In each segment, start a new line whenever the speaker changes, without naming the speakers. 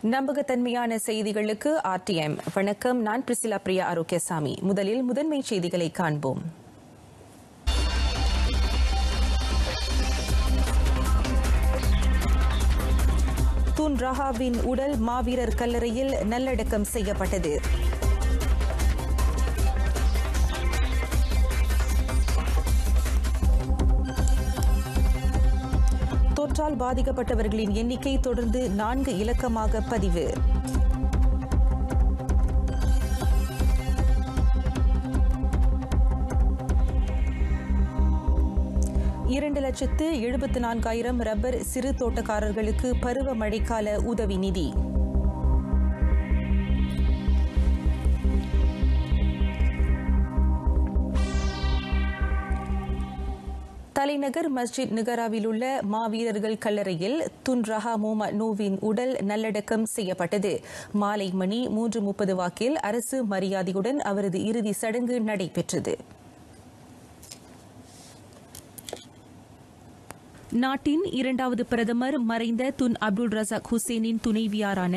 நம்பகத்தன்மையான செய்திகளுக்கு ஆர்டிஎம் வணக்கம். நான் பிரிசிலா பிரியா ஆரோக்கியசாமி. முதலில் முதன்மை செய்திகளை காண்போம். அர்ஜுன் ரஹாவின் உடல் மாவீரர் கல்லறையில் நல்லடக்கம் செய்யப்பட்டது. தொற்றால் பாதிக்கப்பட்டவர்களின் எண்ணிக்கை தொடர்ந்து நான்கு இலக்கமாக பதிவு. லட்சத்து எழுபத்து நான்காயிரம் ரப்பர் சிறு தோட்டக்காரர்களுக்கு பருவ மழைக்கால உதவி நிதி. தலைநகர் மஸ்ஜித் நிகராவில் உள்ள மாவீரர்கள் கல்லறையில் துன் ரஹா மோமா நோவின் உடல் நல்லடக்கம் செய்யப்பட்டது. மாலை மணி மூன்று முப்பது வாக்கில் அரசு மரியாதையுடன் அவரது இறுதி சடங்கு நடைபெற்றது. நாட்டின் இரண்டாவது பிரதமர் மறைந்த துன் அப்துல் ரசாக் ஹுசேனின் துணைவியாரான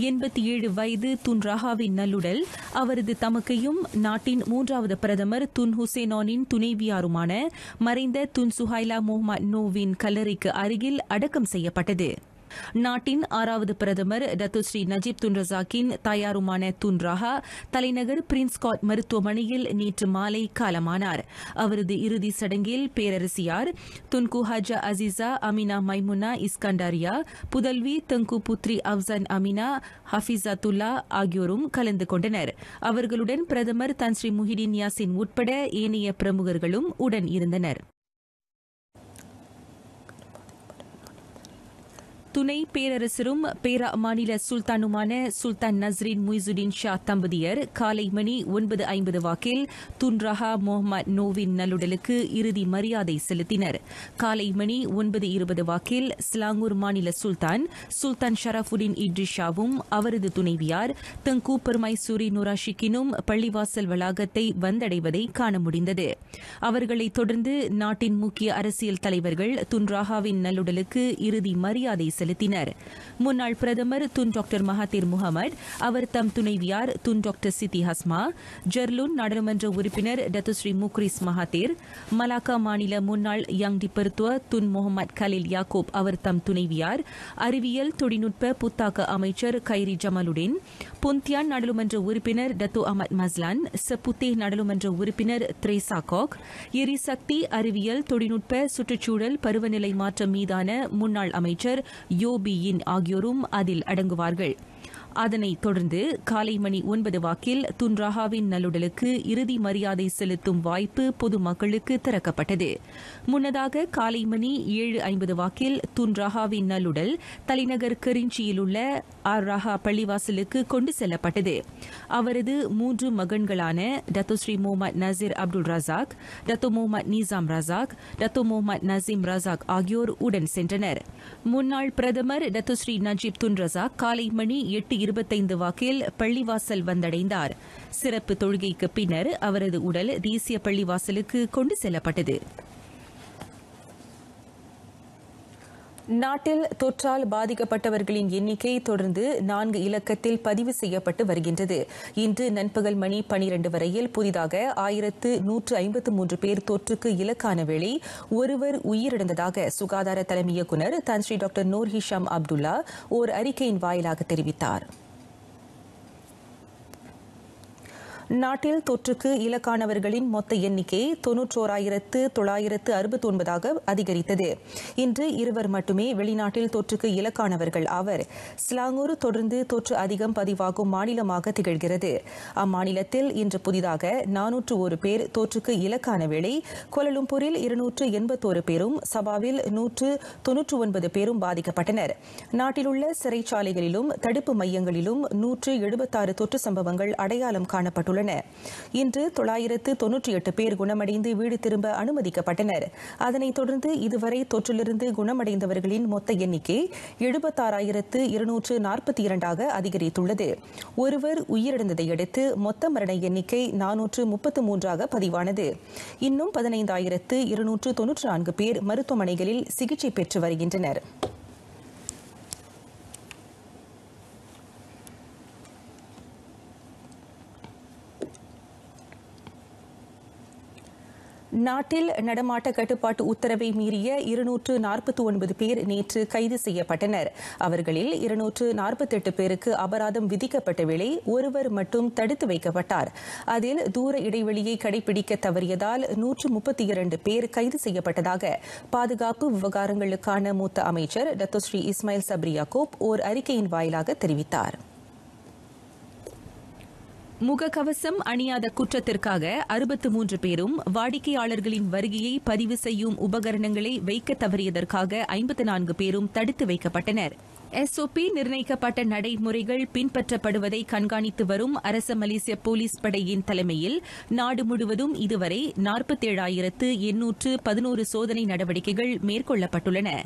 எண்பத்தி ஏழு வயது துன் ரஹாவின் நல்லுடல் அவரது தமக்கையும் நாட்டின் மூன்றாவது பிரதமர் துன் ஹுசேனானின் துணைவியாருமான மறைந்த துன் சுஹைலா முகமது நோவின் கல்லறைக்கு அருகில் அடக்கம் செய்யப்பட்டது. நாட்டின் ஆறாவது பிரதமர் டத்துஸ்ரீ நஜீப் துன்ரசாக்கின் தயாருமான தாயாருமான துன் ராஹா தலைநகர் பிரின்ஸ்காட் மருத்துவமனையில் நேற்று மாலை காலமானார். அவரது இறுதி சடங்கில் பேரரசியார் Tunku Hajah Aziza Aminah Maimunah Iskandariah புதல்வி தங்கு புத்ரி அப்சன் அமினா ஹஃபிசாத்துல்லா ஆகியோரும் கலந்து கொண்டனர். அவர்களுடன் பிரதமர் தன்ஸ்ரீ முஹிடின் யாசின் உட்பட ஏனைய பிரமுகர்களும் உடன் இருந்தனர். துணை பேரரசரும் பேரா மாநில சுல்தானுமான சுல்தான் நஸ்ரின் முய்சுடின் ஷா தம்பதியர் காலை மணி ஒன்பது ஐம்பது வாக்கில் துன்ரஹா முகமது நோவின் நல்லுடலுக்கு இறுதி மரியாதை செலுத்தினர். காலை மணி ஒன்பது இருபது வாக்கில் ஸ்லாங்கூர் மாநில சுல்தான் சுல்தான் ஷரஃபுடின் இட்ரிஷாவும் அவரது துணைவியார் தங்கு பெருமைசூரி நுராஷிக்கினும் பள்ளிவாசல் வளாகத்தை வந்தடைவதை காண முடிந்தது. அவர்களைத் தொடர்ந்து நாட்டின் முக்கிய அரசியல் தலைவர்கள் துன்ராஹாவின் நல்லுடலுக்கு இறுதி மரியாதை செலுத்தினர். முன்னாள் பிரதமர் துன் டாக்டர் மகாதீர் முகமது அவர் தம் துணைவியார் துன் டாக்டர் சித்தி ஹஸ்மா ஜெர்லூன் நாடாளுமன்ற உறுப்பினர் டத்துஸ்ரீ முக்ரிஸ் மகாதீர் மலாக்கா மாநில முன்னாள் Yang Dipertua Tun Mohamad Khalil Yaakob அவர் தம் துணைவியார் அறிவியல் தொழில்நுட்ப புத்தாக்க அமைச்சர் கைரி ஜமாலுடன் புந்தியான் நாடாளுமன்ற உறுப்பினர் டத்து அஹமத் மஸ்லான் செப்புத்தே நாடாளுமன்ற உறுப்பினர் த்ரேசா காக் எரிசக்தி அறிவியல் தொழில்நுட்ப சுற்றுச்சூழல் பருவநிலை மாற்றம் மீதான முன்னாள் அமைச்சர் யோபியின் ஆகியோரும் அதில் அடங்குவார்கள். அதனைத் தொடர்ந்து காலை மணி ஒன்பது வாக்கில் துன்ராஹாவின் நல்லுடலுக்கு இறுதி மரியாதை செலுத்தும் வாய்ப்பு பொதுமக்களுக்கு திறக்கப்பட்டது. முன்னதாக காலை மணி ஏழு ஐம்பது வாக்கில் துன்ராஹாவின் நல்லுடல் தலைநகர் கரிஞ்சியில் உள்ள ஆர் ரஹா பள்ளிவாசலுக்கு கொண்டு செல்லப்பட்டது. அவரது மூன்று மகன்களான Datuk Seri Mohamad Nazir Abdul Razak Datuk Mohamad Nizam Razak Datuk Mohamad Nazim Razak ஆகியோர் உடன் சென்றனர். முன்னாள் பிரதமர் டத்தோஸ்ரீ நஜீப் துன் ரசாக் காலை மணி எட்டு இருபத்தைந்து வாக்கில் பள்ளிவாசல் வந்தடைந்தார். சிறப்பு தொழுகைக்கு பின்னர் அவரது உடல் தேசிய பள்ளிவாசலுக்கு கொண்டு செல்லப்பட்டது. நாட்டில் தொற்றால் பாதிக்கப்பட்டவர்களின் எண்ணிக்கை தொடர்ந்து நான்கு இலக்கத்தில் பதிவு செய்யப்பட்டு வருகின்றது. இன்று நண்பகல் மணி பனிரண்டு வரையில் புதிதாக ஆயிரத்து நூற்று ஐம்பத்து மூன்று பேர் தொற்றுக்கு இலக்கான வேளை ஒருவர் உயிரிழந்ததாக சுகாதார தலைமை இயக்குநர் Tan Sri doctor Noor Hisham Abdullah ஓர் அறிக்கையின் வாயிலாக தெரிவித்தார். நாட்டில் தொற்றுக்கு இலக்கானவர்களின் மொத்த எண்ணிக்கை தொன்னூற்றோராயிரத்து தொள்ளாயிரத்து அறுபத்தி ஒன்பதாக அதிகரித்தது. இன்று இருவர் மட்டுமே வெளிநாட்டில் தொற்றுக்கு இலக்கானவர்கள் ஆவர். ஸ்லாங்கூர் தொடர்ந்து தொற்று அதிகம் பதிவாகும் மாநிலமாக திகழ்கிறது. அம்மாநிலத்தில் இன்று புதிதாக நானூற்று ஒரு பேர் தொற்றுக்கு இலக்கான வேளை கோலலும்பூரில் இருநூற்று எண்பத்தோரு பேரும் சபாவில் நூற்று தொன்னூற்று ஒன்பது பேரும் பாதிக்கப்பட்டனர். நாட்டிலுள்ள சிறைச்சாலைகளிலும் தடுப்பு மையங்களிலும் நூற்று எழுபத்தாறு தொற்று சம்பவங்கள் அடையாளம் காணப்பட்டுள்ளன. செய்யப்பட்டுள்ளன இன்று தொள்ளாயிரத்து தொன்னூற்றி எட்டு பேர் குணமடைந்து வீடு திரும்ப அனுமதிக்கப்பட்டனர். அதனைத் தொடர்ந்து இதுவரை தொற்றிலிருந்து குணமடைந்தவர்களின் மொத்த எண்ணிக்கை எழுபத்தாறாயிரத்து இருநூற்று நாற்பத்தி இரண்டாக அதிகரித்துள்ளது. ஒருவர் உயிரிழந்ததை அடுத்து மொத்த மரண எண்ணிக்கை நானூற்று முப்பத்து மூன்றாக பதிவானது. இன்னும் பதினைந்தாயிரத்து இருநூற்று தொன்னூற்று நான்கு பேர் மருத்துவமனைகளில் சிகிச்சை பெற்று வருகின்றனர். நாட்டில் நடமாட்ட கட்டுப்பாட்டு உத்தரவை மீறிய இருநூற்று நாற்பத்தி ஒன்பது பேர் நேற்று கைது செய்யப்பட்டனர். அவர்களில் இருநூற்று நாற்பத்தெட்டு பேருக்கு அபராதம் விதிக்கப்பட்ட வேளை ஒருவர் மட்டும் தடுத்து வைக்கப்பட்டார். அதில் தூர இடைவெளியை கடைபிடிக்க தவறியதால் நூற்று முப்பத்தி இரண்டு பேர் கைது செய்யப்பட்டதாக பாதுகாப்பு விவகாரங்களுக்கான மூத்த அமைச்சர் Datuk Seri Ismail Sabri Yaakob ஓர் அறிக்கையின் வாயிலாக தெரிவித்தார். முகக்கவசம் அணியாத குற்றத்திற்காக அறுபத்து மூன்று பேரும் வாடிக்கையாளர்களின் வருகையை பதிவு செய்யும் உபகரணங்களை வைக்க தவறியதற்காக ஐம்பத்து நான்கு பேரும் தடுத்து வைக்கப்பட்டனர். எஸ்ஓபி நிர்ணயிக்கப்பட்ட நடைமுறைகள் பின்பற்றப்படுவதை கண்காணித்து வரும் அரச மலேசிய போலீஸ் படையின் தலைமையில் நாடு முழுவதும் இதுவரை நாற்பத்தேழாயிரத்து எண்ணூற்று பதினோரு சோதனை நடவடிக்கைகள் மேற்கொள்ளப்பட்டுள்ளன.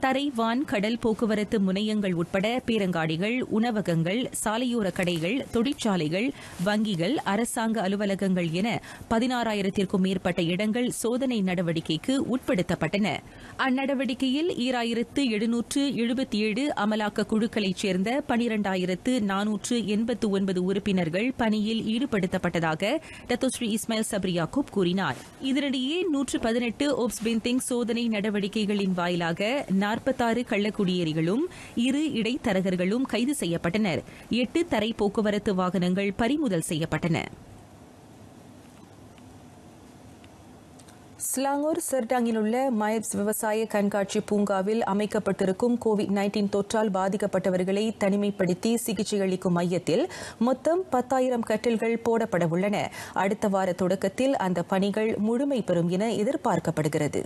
தரை வான் கடல் போக்குவரத்து முனையங்கள் உட்பட பேரங்காடிகள் உணவகங்கள் சாலையோர கடைகள் தொழிற்சாலைகள் வங்கிகள் அரசாங்க அலுவலகங்கள் என பதினாறாயிரத்திற்கும் மேற்பட்ட இடங்கள் சோதனை நடவடிக்கைக்கு உட்படுத்தப்பட்டன. அந்நடவடிக்கையில் ஈராயிரத்து எழுநூற்று எழுபத்தி ஏழு அமலாக்க குழுக்களைச் சேர்ந்த பனிரெண்டாயிரத்து நானூற்று எண்பத்து ஒன்பது உறுப்பினர்கள் பணியில் ஈடுபடுத்தப்பட்டதாக டத்தோஸ்ரீ இஸ்மாயில் சப்ரியாக்கூப் கூறினார். இதனிடையே நூற்று பதினெட்டு ஓப்ஸ் பின்திங் சோதனை நடவடிக்கைகளின் வாயிலாக நாற்பத்தாறு கள்ளக்குடியேறிகளும் இரு இடைத்தரகர்களும் கைது செய்யப்பட்டனர். எட்டு தரை போக்குவரத்து வாகனங்கள் பறிமுதல் செய்யப்பட்டன. ஸ்லாங்கூர் செர்டாங்கில் உள்ள மயப்ஸ் விவசாய கண்காட்சி பூங்காவில் அமைக்கப்பட்டிருக்கும் கோவிட் நைன்டீன் தொற்றால் பாதிக்கப்பட்டவர்களை தனிமைப்படுத்தி சிகிச்சை அளிக்கும் மையத்தில் மொத்தம் பத்தாயிரம் கட்டில்கள் போடப்பட உள்ளன. அடுத்த வார தொடக்கத்தில் அந்த பணிகள் முழுமை பெறும் என எதிர்பார்க்கப்படுகிறது.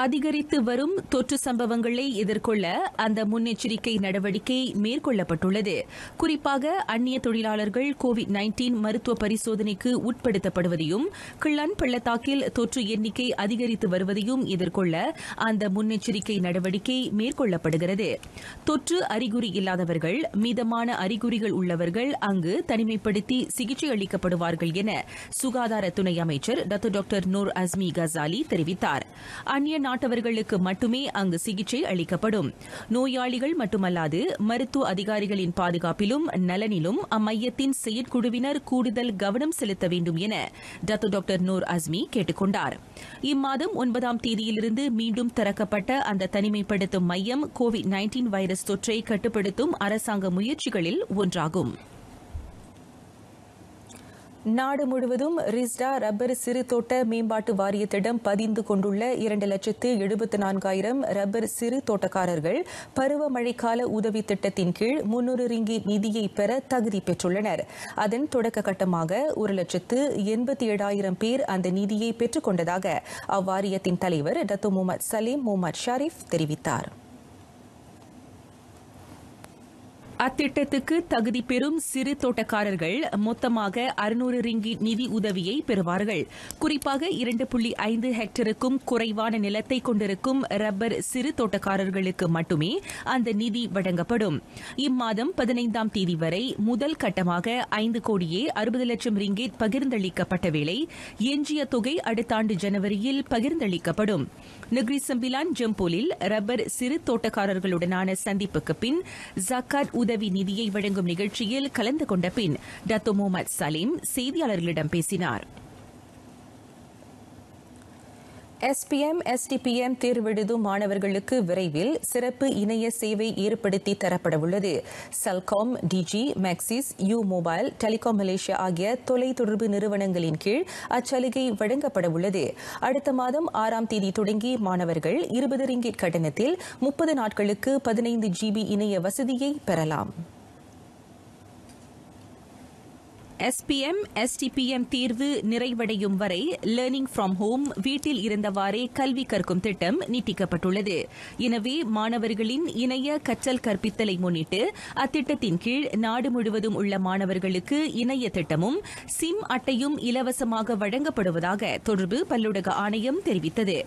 அதிகரித்து வரும் தொற்று சம்பவங்களை எதிர்கொள்ள அந்த முன்னெச்சரிக்கை நடவடிக்கை மேற்கொள்ளப்பட்டுள்ளது. குறிப்பாக அந்நிய தொழிலாளர்கள் கோவிட் நைன்டீன் மருத்துவ பரிசோதனைக்கு உட்படுத்தப்படுவதையும் கிள்ளன் பள்ளத்தாக்கில் தொற்று எண்ணிக்கை அதிகரித்து வருவதையும் எதிர்கொள்ள அந்த முன்னெச்சரிக்கை நடவடிக்கை மேற்கொள்ளப்படுகிறது. தொற்று அறிகுறி இல்லாதவர்கள் மீதமான அறிகுறிகள் உள்ளவர்கள் அங்கு தனிமைப்படுத்தி சிகிச்சை அளிக்கப்படுவார்கள் என சுகாதார துணை அமைச்சர் டாக்டர் நூர் அஸ்மி கசாலி தெரிவித்தார். அந்நிய நாட்டவர்களுக்கு மட்டுமே அங்கு சிகிச்சை அளிக்கப்படும். நோயாளிகள் மட்டுமல்லாது மருத்துவ அதிகாரிகளின் பாதுகாப்பிலும் நலனிலும் அம்மையத்தின் செயற்குழுவினர் கூடுதல் கவனம் செலுத்த வேண்டும் என டாக்டர் நூர் அஸ்மி கேட்டுக் கொண்டார் இம்மாதம் ஒன்பதாம் தேதியிலிருந்து மீண்டும் திறக்கப்பட்ட அந்த தனிமைப்படுத்தும் மையம் கோவிட் நைன்டீன் வைரஸ் தொற்றை கட்டுப்படுத்தும் அரசாங்க முயற்சிகளில் ஒன்றாகும். நாடு முழுவதும் ரிஸ்டா ரப்பர் சிறு தோட்ட மேம்பாட்டு வாரியத்திடம் பதிந்து கொண்டுள்ள இரண்டு லட்சத்து எழுபத்து நான்காயிரம் ரப்பர் சிறு தோட்டக்காரர்கள் பருவமழைக்கால உதவி திட்டத்தின் கீழ் முன்னூறு ரிங்கி நிதியை பெற தகுதி பெற்றுள்ளனர். அதன் தொடக்க கட்டமாக ஒரு லட்சத்து எண்பத்தி ஏழாயிரம் பேர் அந்த நிதியை பெற்றுக் கொண்டதாக அவ்வாரியத்தின் தலைவர் Datuk Mohamed Salim Mohamed Sharif தெரிவித்தார். அத்திட்டத்துக்கு தகுதி பெறும் சிறு தோட்டக்காரர்கள் மொத்தமாக அறுநூறு ரிங்கி நிதி உதவியை பெறுவார்கள். குறிப்பாக இரண்டு புள்ளி ஐந்து ஹெக்டருக்கும் குறைவான நிலத்தை கொண்டிருக்கும் ரப்பர் சிறு தோட்டக்காரர்களுக்கு மட்டுமே அந்த நிதி வழங்கப்படும். இம்மாதம் பதினைந்தாம் தேதி வரை முதல் கட்டமாக ஐந்து கோடியே அறுபது லட்சம் ரிங்கேட் பகிர்ந்தளிக்கப்பட்ட வேளை எஞ்சிய தொகை அடுத்த ஆண்டு ஜனவரியில் பகிர்ந்தளிக்கப்படும். நெக்ரி சம்பிலான் ஜம்போலில் ரப்பர் சிறு தோட்டக்காரர்களுடனான சந்திப்புக்கு பின் ஜக்காத் உதவி நிதியை வழங்கும் நிகழ்ச்சியில் கலந்து கொண்ட பின் டத்தோ முகமது சலீம் செய்தியாளர்களிடம் பேசினார். எஸ்பிஎம் எஸ்டிபிஎம் தேர்வெழுதும் மாணவர்களுக்கு விரைவில் சிறப்பு இணைய சேவை ஏற்படுத்தி தரப்படவுள்ளது. Celcom Digi Maxis U Mobile Telekom Malaysia ஆகிய தொலைத்தொடர்பு நிறுவனங்களின் கீழ் அச்சலுகை வழங்கப்படவுள்ளது. அடுத்த மாதம் ஆறாம் தேதி தொடங்கி மாணவர்கள் இருபது ரிங்கிட் கட்டணத்தில் முப்பது நாட்களுக்கு பதினைந்து ஜிபி இணைய வசதியை பெறலாம். எஸ்பிஎம் எஸ்டிபிஎம் தீர்வு நிறைவடையும் வரை லேர்னிங் ஃப்ரம் ஹோம் வீட்டில் இருந்தவாறே கல்வி கற்கும் திட்டம் நீட்டிக்கப்பட்டுள்ளது. எனவே மாணவர்களின் இணைய கற்றல் கற்பித்தலை முன்னிட்டு அத்திட்டத்தின் கீழ் நாடு முழுவதும் உள்ள மாணவர்களுக்கு இணைய திட்டமும் சிம் அட்டையும் இலவசமாக வழங்கப்படுவதாக தொடர்பு பல்லுடக ஆணையம் தெரிவித்தது.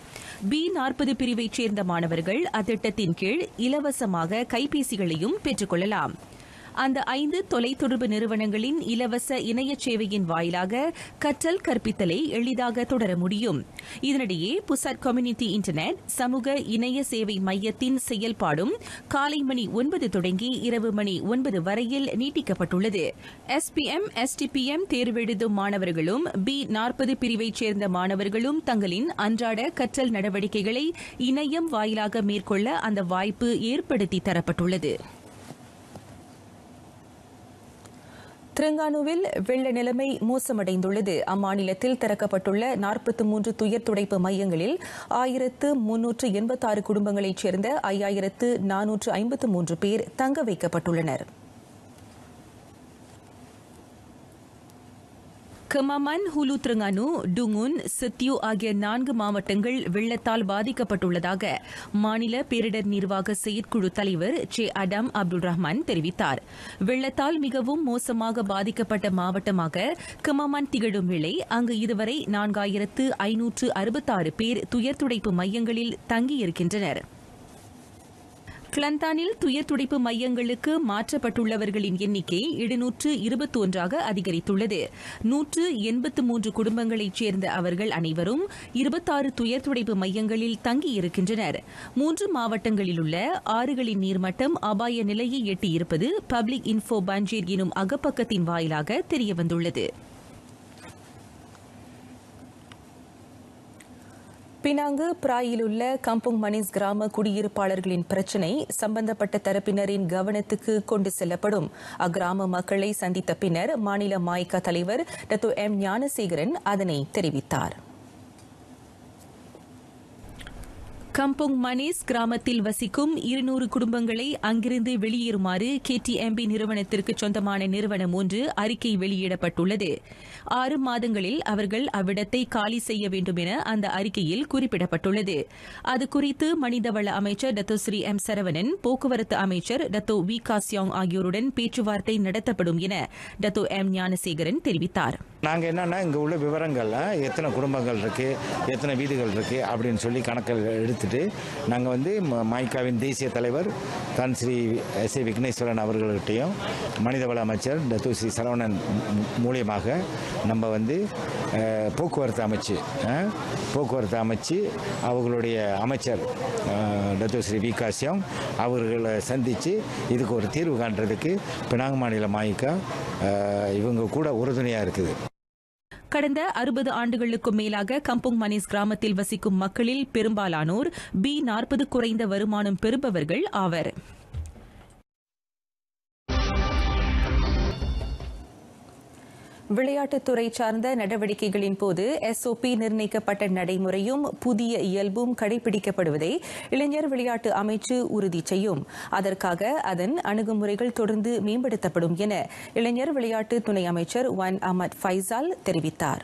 பி நாற்பது பிரிவைச் சேர்ந்த மாணவர்கள் அத்திட்டத்தின் கீழ் இலவசமாக கைபேசிகளையும் பெற்றுக் கொள்ளலாம். அந்த ஐந்து தொலைத்தொடர்பு நிறுவனங்களின் இலவச இணைய சேவையின் வாயிலாக கற்றல் கற்பித்தலை எளிதாக தொடர முடியும். இதனிடையே புசாட் கம்யூனிட்டி இன்டர்நெட் சமூக இணைய சேவை மையத்தின் செயல்பாடும் காலை மணி ஒன்பது தொடங்கி இரவு மணி ஒன்பது வரையில் நீட்டிக்கப்பட்டுள்ளது. எஸ்பிஎம் எஸ்டிபிஎம் தேர்வெழுதும் மாணவர்களும் பி நாற்பது பிரிவைச் சேர்ந்த மாணவர்களும் தங்களின் அன்றாட கற்றல் நடவடிக்கைகளை இணையம் வாயிலாக மேற்கொள்ள அந்த வாய்ப்பு ஏற்படுத்தி தரப்பட்டுள்ளது. திருங்கானுவில் வெள்ள நிலைமை மோசமடைந்துள்ளது. அம்மாநிலத்தில் திறக்கப்பட்டுள்ள நாற்பத்தி மூன்று துயர் துடைப்பு மையங்களில் ஆயிரத்து முன்னூற்று எண்பத்தாறு குடும்பங்களைச் சேர்ந்த ஐயாயிரத்து நானூற்று ஐம்பத்து மூன்று பேர் தங்க வைக்கப்பட்டுள்ளனா் கமாமன் ஹுலு திரங்கானு டுங்குன் சித்யூ ஆகிய நான்கு மாவட்டங்கள் வெள்ளத்தால் பாதிக்கப்பட்டுள்ளதாக மாநில பேரிடர் நிர்வாக செயற்குழு தலைவர் சே. அடாம் அப்துல் ரஹ்மான் தெரிவித்தார். வெள்ளத்தால் மிகவும் மோசமாக பாதிக்கப்பட்ட மாவட்டமாக கமாமன் திகழும் நிலை அங்கு இதுவரை நான்காயிரத்து ஐநூற்று அறுபத்தாறு பேர் துயர்துடைப்பு மையங்களில் தங்கியிருக்கின்றனா் கிளந்தானில் துயர் துடைப்பு மையங்களுக்கு மாற்றப்பட்டுள்ளவர்களின் எண்ணிக்கை எழுநூற்று இருபத்தி ஒன்றாக அதிகரித்துள்ளது. நூற்று எண்பத்து மூன்று குடும்பங்களைச் சேர்ந்த அவர்கள் அனைவரும் இருபத்தாறு துயர் துடைப்பு மையங்களில் தங்கியிருக்கின்றனர். மூன்று மாவட்டங்களில் உள்ள ஆறுகளின் நீர்மட்டம் அபாய நிலையை எட்டியிருப்பது பப்ளிக் இன்ஃபோ பஞ்சேர் எனும் அகப்பக்கத்தின் வாயிலாக தெரியவந்துள்ளது. பினாங்கு பிராயிலுள்ள கம்புங் மணிஸ் கிராம குடியிருப்பாளர்களின் பிரச்சினை சம்பந்தப்பட்ட தரப்பினரின் கவனத்துக்கு கொண்டு செல்லப்படும். அக்கிராம மக்களை சந்தித்த பின்னர் மாநில மாய்கா தலைவர் டத்து எம் ஞானசேகரன் அதனை தெரிவித்தார். கம்புங் மனேஸ் கிராமத்தில் வசிக்கும் இருநூறு குடும்பங்களை அங்கிருந்து வெளியேறுமாறு கேடிஎம்பி நிறுவனத்திற்கு சொந்தமான நிறுவனம் ஒன்று அறிக்கை வெளியிடப்பட்டுள்ளது. ஆறு மாதங்களில் அவர்கள் அவ்விடத்தை காலி செய்ய வேண்டும் என அந்த அறிக்கையில் குறிப்பிடப்பட்டுள்ளது. அது குறித்து மனிதவள அமைச்சர் டத்தோ ஸ்ரீ எம் சரவணன் போக்குவரத்து அமைச்சர் டத்தோ வி காசியாங் ஆகியோருடன் பேச்சுவார்த்தை நடத்தப்படும் என டத்தோ எம் ஞானசேகரன் தெரிவித்தார்.
நாங்கள் என்னன்னா இங்கே உள்ள விவரங்கள்ல எத்தனை குடும்பங்கள் இருக்கு எத்தனை வீடுகள் இருக்கு அப்படின்னு சொல்லி கணக்கில் எடுத்துட்டு நாங்கள் வந்து ம- மாய்காவின் தேசிய தலைவர் Tan Sri S A Vigneswaran அவர்கள்ட்டையும் மனிதவள அமைச்சர் டத்து ஸ்ரீ சரவணன் மூலியமாக நம்ம வந்து போக்குவரத்து அமைச்சு போக்குவரத்து அமைச்சு அவர்களுடைய அமைச்சர் தத்து டத்து ஸ்ரீ வி காசியம் அவர்களை சந்தித்து இதுக்கு ஒரு தீர்வு காண்றதுக்கு பினாங் மாநில மாயிக்கா இவங்க கூட உறுதுணையாக இருக்குது.
கடந்த அறுபது ஆண்டுகளுக்கும் மேலாக கம்புங் மனிஸ் கிராமத்தில் வசிக்கும் மக்களில் பெரும்பாலானோர் பி நாற்பது குறைந்த வருமானம் பெறுபவர்கள் ஆவர். விளையாட்டுத்துறை சார்ந்த நடவடிக்கைகளின் போது எஸ்ஓபி நிர்ணயிக்கப்பட்ட நடைமுறையும் புதிய இயல்பும் கடைபிடிக்கப்படுவதை இளைஞர் விளையாட்டு அமைச்சு உறுதி செய்யும். அதற்காக அதன் அணுகுமுறைகள் தொடர்ந்து மேம்படுத்தப்படும் என இளைஞர் விளையாட்டு துணை அமைச்சர் ஒன் அஹமத் ஃபைசால் தெரிவித்தார்.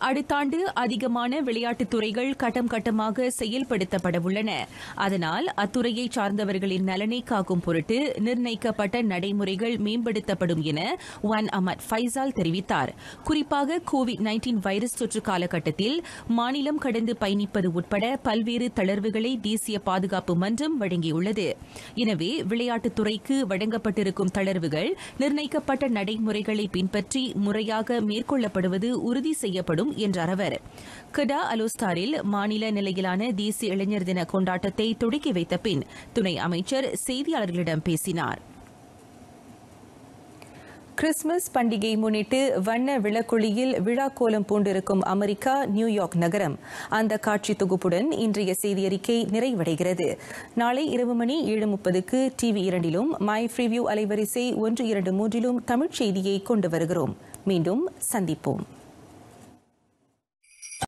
அடுத்தாண்டு அதிகமான விளையாட்டுத் துறைகள் கட்டம் கட்டமாக செயல்படுத்தப்பட உள்ளன அதனால் அத்துறையை சார்ந்தவர்களின் நலனை காக்கும் பொருட்டு நிர்ணயிக்கப்பட்ட நடைமுறைகள் மேம்படுத்தப்படும் என ஒன் அமத் ஃபைசால் தெரிவித்தார். குறிப்பாக கோவிட் நைன்டீன் வைரஸ் தொற்று காலகட்டத்தில் மாநிலம் கடந்து பயணிப்பது உட்பட பல்வேறு தளர்வுகளை தேசிய பாதுகாப்பு மன்றம் வழங்கியுள்ளது. எனவே விளையாட்டுத் துறைக்கு வழங்கப்பட்டிருக்கும் தளர்வுகள் நிர்ணயிக்கப்பட்ட நடைமுறைகளை பின்பற்றி முறையாக மேற்கொள்ளப்படுவது உறுதி செய்யப்படும் என்றார் அவர் கடா அலோஸ்தாரில் மாநில நிலையிலான தேசிய இளைஞர் தின கொண்டாட்டத்தை தொடக்கி வைத்த பின் துணை அமைச்சர் செய்தியாளர்களிடம் பேசினார். கிறிஸ்துமஸ் பண்டிகை முன்னிட்டு வண்ண விளக்கொளியில் விழா கோலம் பூண்டிருக்கும் அமெரிக்கா நியூயார்க் நகரம். அந்த காட்சி தொகுப்புடன் இன்றைய செய்தியறிக்கை நிறைவடைகிறது. நாளை இரவு மணி ஏழு முப்பதுக்கு டிவி இரண்டிலும் மை ஃப்ரிவியூ அலைவரிசை ஒன்று இரண்டு மூன்றிலும் தமிழ்ச் செய்தியை கொண்டு வருகிறோம். மீண்டும் சந்திப்போம்.